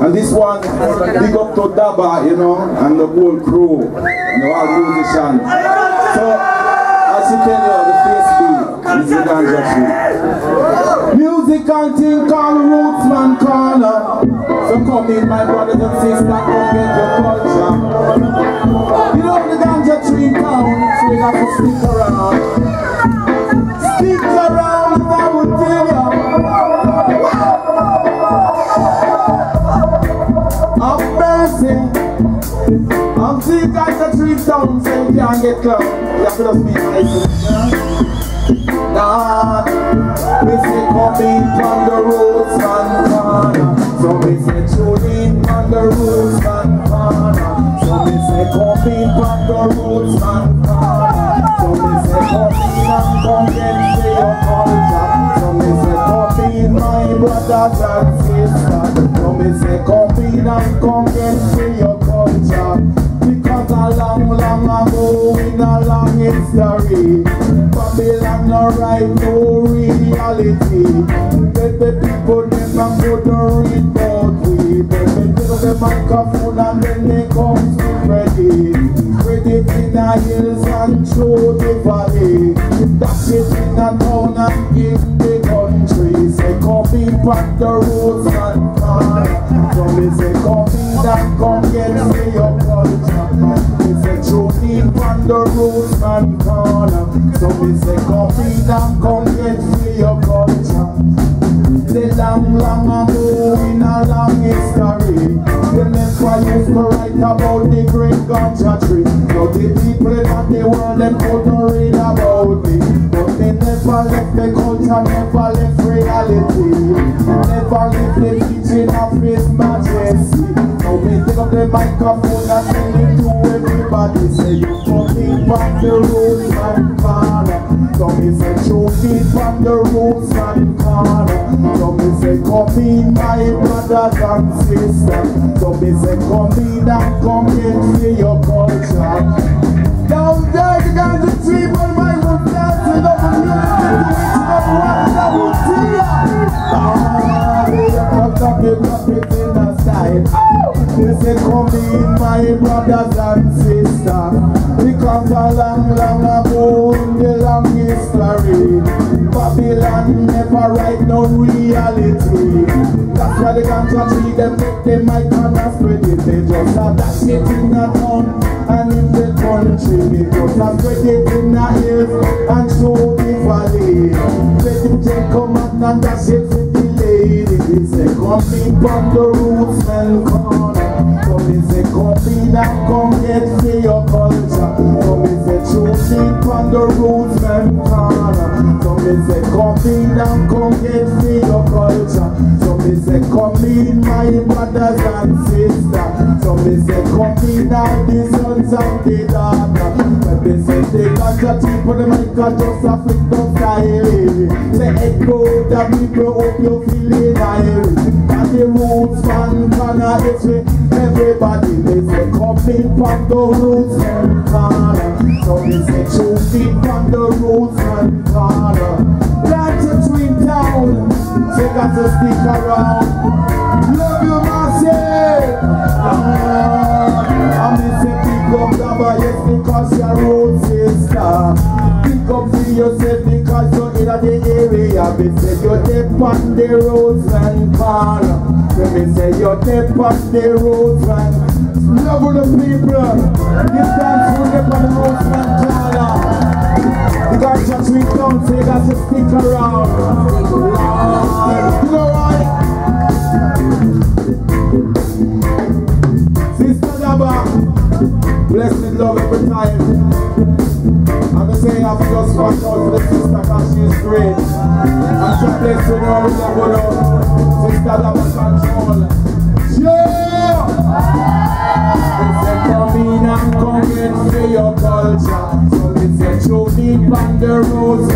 And this one, big up to Daba, you know, and the whole crew, you know, our musicians. So, as you can know, the face beat is the ganja tree. Music and thing called Rootsman Corner. So come in, my brothers and sisters, come get your culture. You know the ganja tree in town, so you got to stick around. Stick around, I will tell you. I'm sick at the tree town, so you can't get close. You have to just be nice. Nah, we say come in from the roots man corner. So we say tune in from the roots man corner. So we say come in from the roots man corner. So we say come in and come get to your culture. So we say come in my brothers and sisters. So we say come in and come get to your culture. Because a long, long ago in a long history Babylon no right no reality. Let the people them and put the read about we Then they take the microphone and then they come to ready Spread it in the hills and through the valley. Dash it in the town and in in the roads and man So we say come in and come get me your culture we say tune in from the roots man corner. So we say come in and come get free your culture The long, long ago in a long history. The never used to write about the great ganja tree. So the people in the world them couldn't read about it But they never left the culture, never left Never left the teaching of his majesty Now we take up the microphone and sing it to everybody Say you fucking from the roots and corner So me say choke it from the roots and corner So me say come in my brothers and sisters So me say come in and come in your culture. Down there the ganja tree long, ago in the long history Babylon never write no reality That's why the ganja tree them take the mic and spread it They just have that shit in the town and in the country They just have spread it in the hills and show the valley Let them take command and that shit with the lady They come in from the roots and corner So they say come in and come get to your culture So the roots and corner So they say come in and come get to your culture. So they say come in my brothers and sisters. So they say come in and the sons and the daughters. When they say they got your teeth for the mic and just a flick down style Say echo the people hope you feeling irie And the roots man corner it's with everybody. They say come in from the roots and corner the area Me say you're deep on the roads and corner Me say you're deep on the roads and Love the people This dance will get on the roads and corner You got just reach down so you got to stick around You know? Sister Daba, blessed love every time. I'm saying I have just watch out man, she's great. And she plays to her with a wood Sister that was control. Yeah! They say coming and coming, in for your culture. So they say choking on the roads,